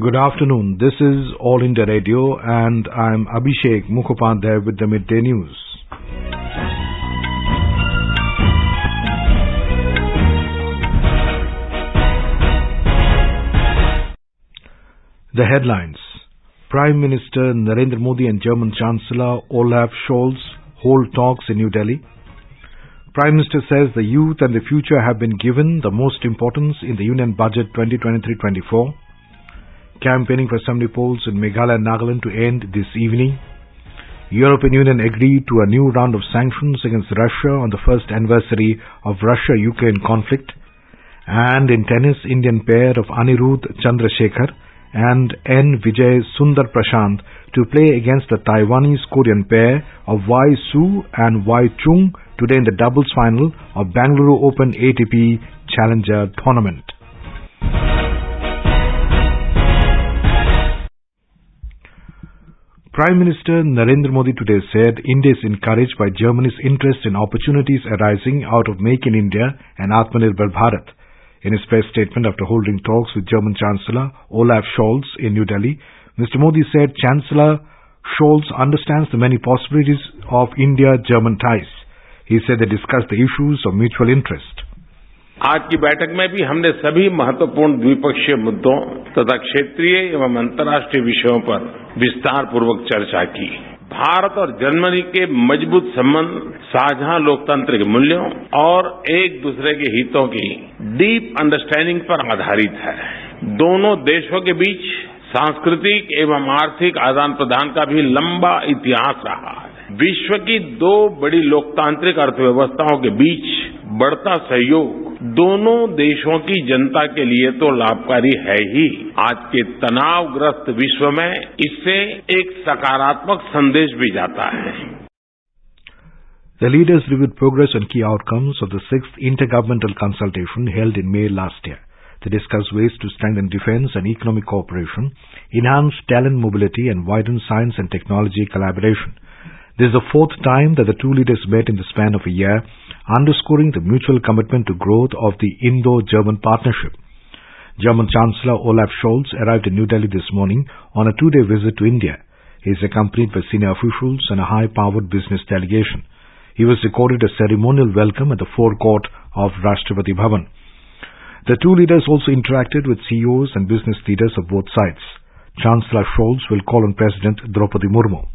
Good afternoon. This is All India Radio and I'm Abhishek Mukhopadhyay with the midday news. The headlines. Prime Minister Narendra Modi and German Chancellor Olaf Scholz hold talks in New Delhi. Prime Minister says the youth and the future have been given the most importance in the Union Budget 2023-24. Campaigning for assembly polls in Meghalaya and Nagaland to end this evening. European Union agreed to a new round of sanctions against Russia on the first anniversary of Russia-Ukraine conflict. And in tennis, Indian pair of Anirudh Chandrasekar and N. Vijay Sundar Prashanth to play against the Taiwanese Korean pair of Wai Su and Wai Chung today in the doubles final of Bangalore Open ATP Challenger Tournament. Prime Minister Narendra Modi today said India is encouraged by Germany's interest in opportunities arising out of Make in India and Atmanirbhar Bharat. In his press statement after holding talks with German Chancellor Olaf Scholz in New Delhi, Mr. Modi said Chancellor Scholz understands the many possibilities of India-German ties. He said they discussed the issues of mutual interest. आज की बैठक में भी हमने सभी महत्वपूर्ण द्विपक्षीय मुद्दों तथा क्षेत्रीय एवं अंतर्राष्ट्रीय विषयों पर विस्तार पूर्वक चर्चा की। भारत और जर्मनी के मज़बूत संबंध, साझा लोकतांत्रिक मूल्यों और एक दूसरे के हितों की डीप अंडरस्टैंडिंग पर आधारित है। दोनों देशों के बीच सांस्कृतिक एवं आर्थिक आदान प्रदान का भी लंबा इतिहास रहा है। विश्व की दो बड़ी लोकतांत्रिक अर्थव्यवस्थाओं के बीच बढ़ता सहयोग दोनों देशों की जनता के लिए तो लाभकारी है ही आज के तनावग्रस्त विश्व में इससे एक सकारात्मक संदेश भी जाता है The leaders reviewed progress and key outcomes of the sixth intergovernmental consultation held in May last year. They discussed ways to strengthen defense and economic cooperation, enhance talent mobility and widen science and technology collaboration. This is the fourth time that the two leaders met in the span of a year, underscoring the mutual commitment to growth of the Indo-German partnership. German Chancellor Olaf Scholz arrived in New Delhi this morning on a two-day visit to India. He is accompanied by senior officials and a high-powered business delegation. He was accorded a ceremonial welcome at the forecourt of Rashtrapati Bhavan. The two leaders also interacted with CEOs and business leaders of both sides. Chancellor Scholz will call on President Draupadi Murmu.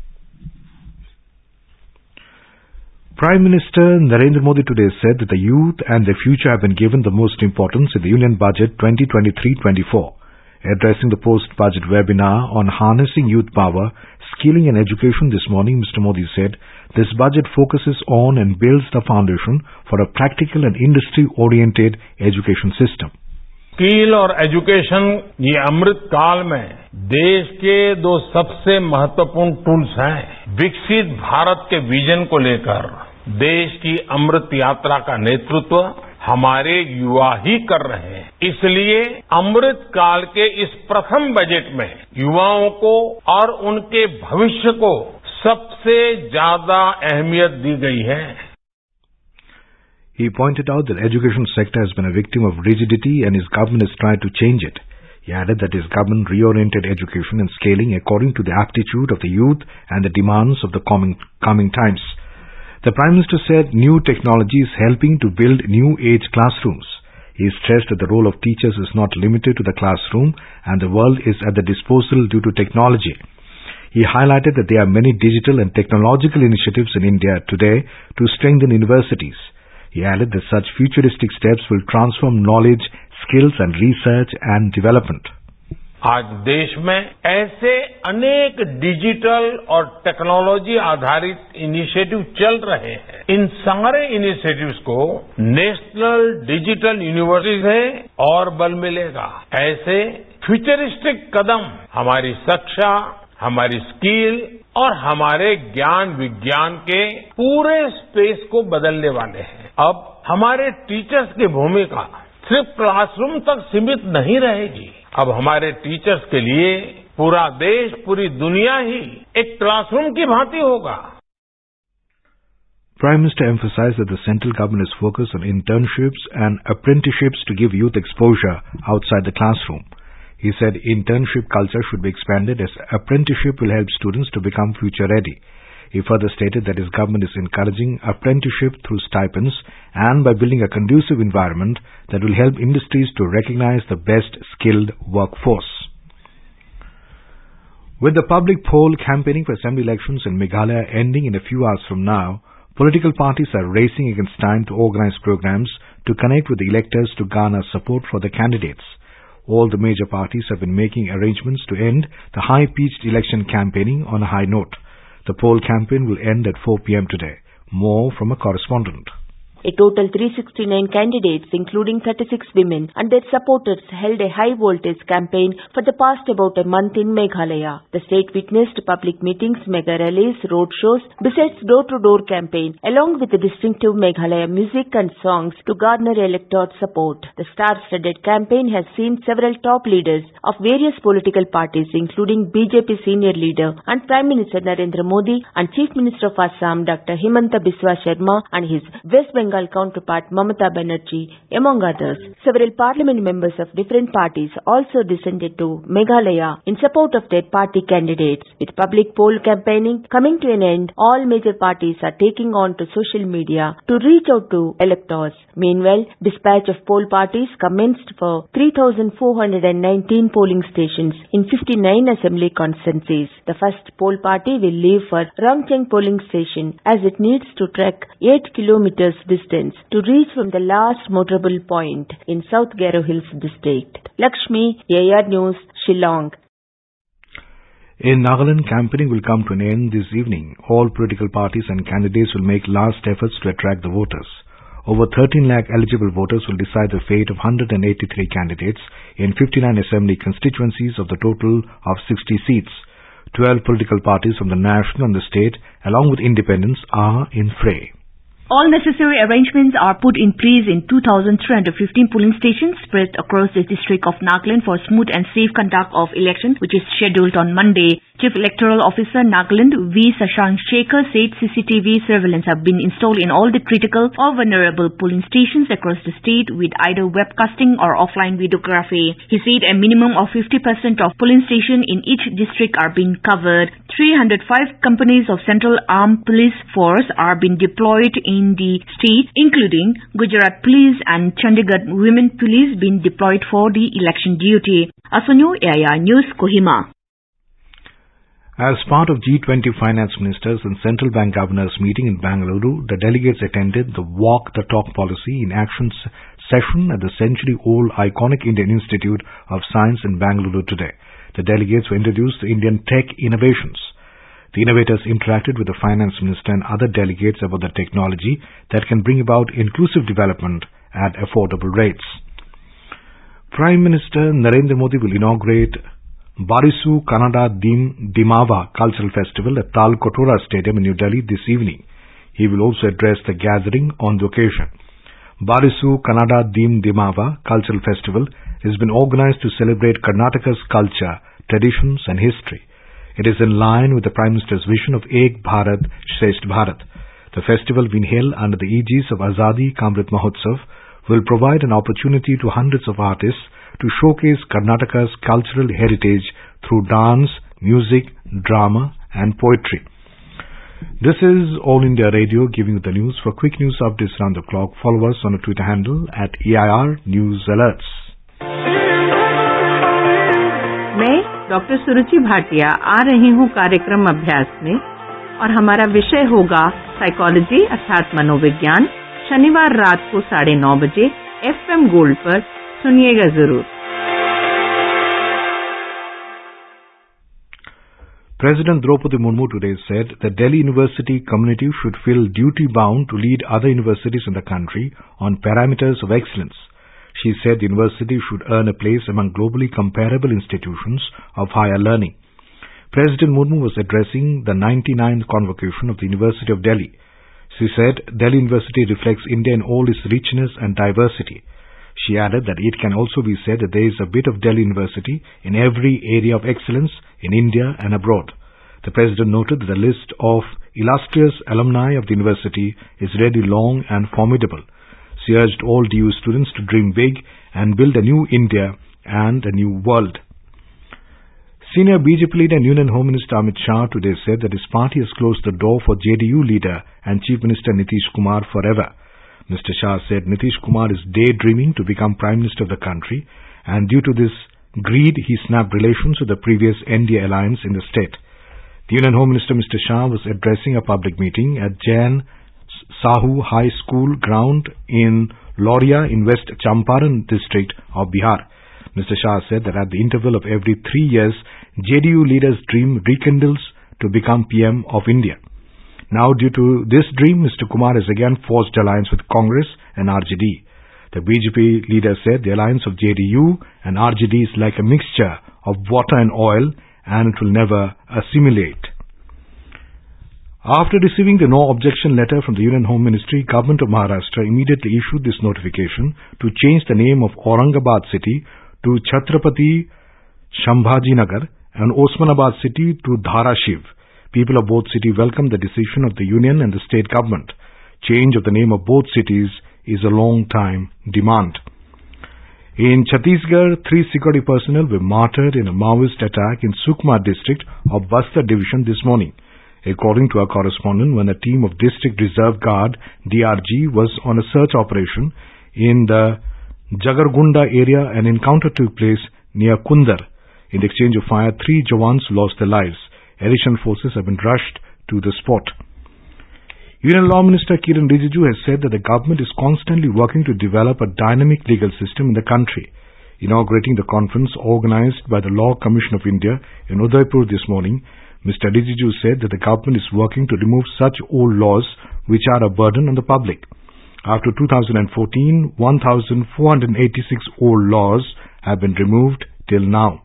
Prime Minister Narendra Modi today said that the youth and their future have been given the most importance in the Union Budget 2023-24. Addressing the post-budget webinar on harnessing youth power, skilling and education this morning, Mr. Modi said, this budget focuses on and builds the foundation for a practical and industry-oriented education system. Skill और education ये अमृत काल में देश के दो सबसे महत्वपूर्ण tools हैं विकसित भारत के विजन को लेकर देश की अमृत यात्रा का नेतृत्व हमारे युवा ही कर रहे हैं इसलिए अमृत काल के इस प्रथम बजट में युवाओं को और उनके भविष्य को सबसे ज़्यादा अहमियत दी गई है He pointed out that education sector has been a victim of rigidity and his government has tried to change it. He added that his government reoriented education and scaling according to the aptitude of the youth and the demands of the coming, coming times. The Prime Minister said new technology is helping to build new age classrooms. He stressed that the role of teachers is not limited to the classroom and the world is at the disposal due to technology. He highlighted that there are many digital and technological initiatives in India today to strengthen universities. He added that such futuristic steps will transform knowledge, skills and research and development. आज देश में ऐसे अनेक digital और technology आधारित initiative चल रहे हैं। इन सारे इनिशिएटिव्स को नेशनल डिजिटल यूनिवर्सिटी से और बल मिलेगा। ऐसे फ्यूचरिस्टिक कदम हमारी शिक्षा, हमारी स्किल और हमारे ज्ञान विज्ञान के पूरे स्पेस को बदलने वाले हैं। अब हमारे टीचर्स की भूमिका सिर्फ़ क्लासरूम तक सीमित नहीं रहेगी। अब हमारे टीचर्स के लिए पूरा देश पूरी दुनिया ही एक क्लासरूम की भांति होगा Prime Minister emphasized that the central government is focused on internships and apprenticeships to give youth exposure outside the classroom. He said internship culture should be expanded as apprenticeship will help students to become future ready. He further stated that his government is encouraging apprenticeship through stipends and by building a conducive environment that will help industries to recognize the best skilled workforce. With the public poll campaigning for assembly elections in Meghalaya ending in a few hours from now, political parties are racing against time to organize programs to connect with the electors to garner support for the candidates. All the major parties have been making arrangements to end the high-pitched election campaigning on a high note. The poll campaign will end at 4 p.m. today. More from a correspondent. A total 369 candidates, including 36 women and their supporters, held a high voltage campaign for the past about a month in Meghalaya. The state witnessed public meetings, mega rallies, road shows, besides door-to-door campaign, along with the distinctive Meghalaya music and songs to garner electorate support. The star-studded campaign has seen several top leaders of various political parties, including BJP senior leader and Prime Minister Narendra Modi and Chief Minister of Assam, Dr. Himanta Biswa Sarma and his West Bengal Bengal counterpart Mamata Banerjee, among others. Several parliament members of different parties also descended to Meghalaya in support of their party candidates. With public poll campaigning coming to an end, all major parties are taking on to social media to reach out to electors. Meanwhile, dispatch of poll parties commenced for 3,419 polling stations in 59 assembly constituencies. The first poll party will leave for Rangcheng polling station as it needs to trek 8 kilometers distance distance to reach from the last motorable point in South Garo Hills district. Lakshmi, AIR News, Shillong. In Nagaland, campaigning will come to an end this evening. All political parties and candidates will make last efforts to attract the voters. Over 13 lakh eligible voters will decide the fate of 183 candidates in 59 assembly constituencies of the total of 60 seats. 12 political parties from the national and the state, along with independents, are in fray. All necessary arrangements are put in place in 2,315 polling stations spread across the district of Nagaland for smooth and safe conduct of election, which is scheduled on Monday. Chief Electoral Officer Nagaland V. Shashank Shekhar said CCTV surveillance have been installed in all the critical or vulnerable polling stations across the state with either webcasting or offline videography. He said a minimum of 50% of polling stations in each district are being covered. 305 companies of Central Armed Police Force are being deployed in the state, including Gujarat Police and Chandigarh Women Police being deployed for the election duty. Asunyo AIR News, Kohima. As part of G20 finance ministers and central bank governors meeting in Bangalore, the delegates attended the Walk the Talk Policy in Action session at the century-old iconic Indian Institute of Science in Bangalore today. The delegates were introduced to Indian tech innovations. The innovators interacted with the finance minister and other delegates about the technology that can bring about inclusive development at affordable rates. Prime Minister Narendra Modi will inaugurate Barisu Kannada Dim Dimava Cultural Festival at Talkatora Stadium in New Delhi this evening. He will also address the gathering on the occasion. Barisu Kannada Dim Dimava Cultural Festival has been organized to celebrate Karnataka's culture, traditions and history. It is in line with the Prime Minister's vision of Ek Bharat Shresth Bharat. The festival being held under the aegis of Azadi Ka Amrit Mahotsav will provide an opportunity to hundreds of artists to showcase Karnataka's cultural heritage through dance, music, drama and poetry. This is All India Radio giving you the news. For quick news updates around the clock, follow us on our Twitter handle at AIR News Alerts. Doctor Suruchi Bhatia आ रही हूँ कार्यक्रम अभ्यास में और हमारा विषय होगा psychology अर्थात मनोविज्ञान शनिवार रात को साढ़े नौ बजे एफएम गोल्ड पर सुनिएगा ज़रूर President Draupadi Murmu today said the Delhi University community should feel duty bound to lead other universities in the country on parameters of excellence. She said the university should earn a place among globally comparable institutions of higher learning. President Murmu was addressing the 99th convocation of the University of Delhi. She said Delhi University reflects India in all its richness and diversity. She added that it can also be said that there is a bit of Delhi University in every area of excellence in India and abroad. The President noted that the list of illustrious alumni of the university is really long and formidable. She urged all DU students to dream big and build a new India and a new world. Senior BJP leader and Union Home Minister Amit Shah today said that his party has closed the door for JDU leader and Chief Minister Nitish Kumar forever. Mr. Shah said Nitish Kumar is daydreaming to become Prime Minister of the country and due to this greed he snapped relations with the previous NDA alliance in the state. The Union Home Minister Mr. Shah was addressing a public meeting at Jain Sahu High School ground in Lauriya in West Champaran district of Bihar. Mr. Shah said that at the interval of every three years, JDU leader's dream rekindles to become PM of India. Now, due to this dream, Mr. Kumar has again forged alliance with Congress and RJD. The BJP leader said the alliance of JDU and RJD is like a mixture of water and oil and it will never assimilate. After receiving the no objection letter from the Union Home Ministry, Government of Maharashtra immediately issued this notification to change the name of Aurangabad city to Chhatrapati Sambhajinagar and Osmanabad city to Dharashiv. People of both cities welcome the decision of the union and the state government. Change of the name of both cities is a long time demand. In Chhattisgarh, three security personnel were martyred in a Maoist attack in Sukma district of Bastar division this morning. According to our correspondent, when a team of District Reserve Guard DRG was on a search operation in the Jagargunda area, an encounter took place near Kundar. In the exchange of fire, three Jawans lost their lives. Additional forces have been rushed to the spot. Union Law Minister Kiran Rijiju has said that the government is constantly working to develop a dynamic legal system in the country. Inaugurating the conference organized by the Law Commission of India in Udaipur this morning, Mr. Rijiju said that the government is working to remove such old laws which are a burden on the public. After 2014, 1,486 old laws have been removed till now.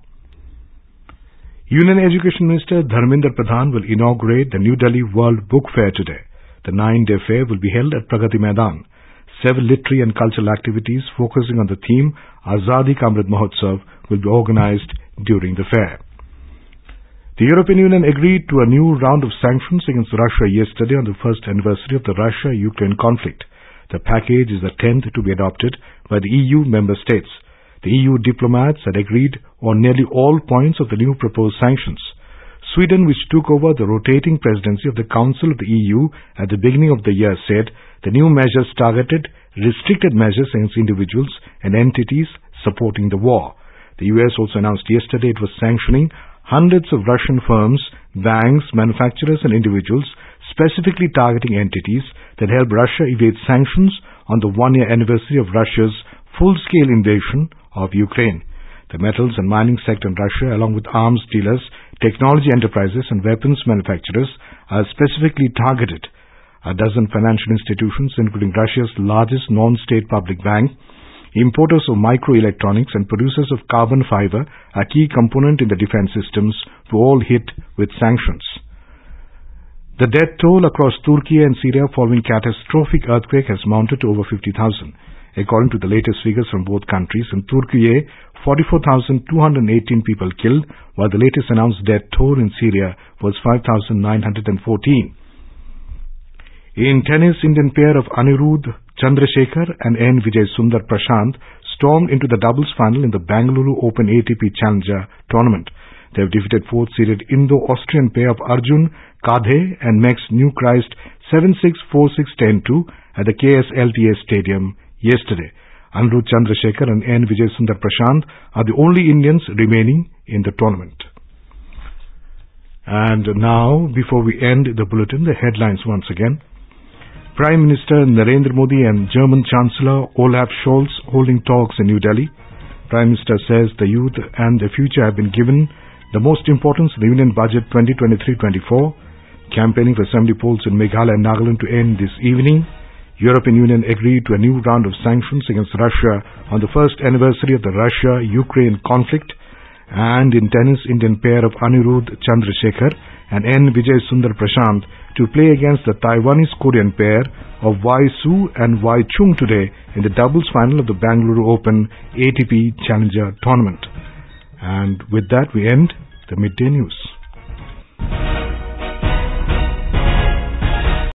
Union Education Minister Dharmendra Pradhan will inaugurate the New Delhi World Book Fair today. The nine-day fair will be held at Pragati Maidan. Several literary and cultural activities focusing on the theme Azadi Ka Amrit Mahotsav will be organized during the fair. The European Union agreed to a new round of sanctions against Russia yesterday on the first anniversary of the Russia-Ukraine conflict. The package is the tenth to be adopted by the EU member states. The EU diplomats had agreed on nearly all points of the new proposed sanctions. Sweden, which took over the rotating presidency of the Council of the EU at the beginning of the year, said the new measures targeted restricted measures against individuals and entities supporting the war. The US also announced yesterday it was sanctioning hundreds of Russian firms, banks, manufacturers and individuals specifically targeting entities that help Russia evade sanctions on the one-year anniversary of Russia's full-scale invasion of Ukraine. The metals and mining sector in Russia, along with arms dealers, technology enterprises and weapons manufacturers are specifically targeted. A dozen financial institutions, including Russia's largest non-state public bank, importers of microelectronics and producers of carbon fiber, a key component in the defense systems, were all hit with sanctions. The death toll across Turkey and Syria following catastrophic earthquake has mounted to over 50,000. According to the latest figures from both countries, in Turkey, 44,218 people killed, while the latest announced death toll in Syria was 5,914. In tennis, Indian pair of Anirudh Chandrasekar and N. Vijay Sundar Prashanth stormed into the doubles final in the Bangalore Open ATP Challenger tournament. They have defeated fourth-seeded Indo-Austrian pair of Arjun Kadhe and Max Neuchrist 7-6, 4-6, 10-2 at the KSLTA Stadium yesterday. Anirudh Chandrasekar and N. Vijay Sundar Prashanth are the only Indians remaining in the tournament. And now, before we end the bulletin, the headlines once again. Prime Minister Narendra Modi and German Chancellor Olaf Scholz holding talks in New Delhi. Prime Minister says the youth and the future have been given the most importance in the Union Budget 2023-24. Campaigning for assembly polls in Meghalaya and Nagaland to end this evening. European Union agreed to a new round of sanctions against Russia on the first anniversary of the Russia-Ukraine conflict. And in tennis, Indian pair of Anirudh Chandrasekar and N. Vijay Sundar Prashanth to play against the Taiwanese-Korean pair of Wai Su and Wai Chung today in the doubles final of the Bangalore Open ATP Challenger Tournament. And with that, we end the midday news.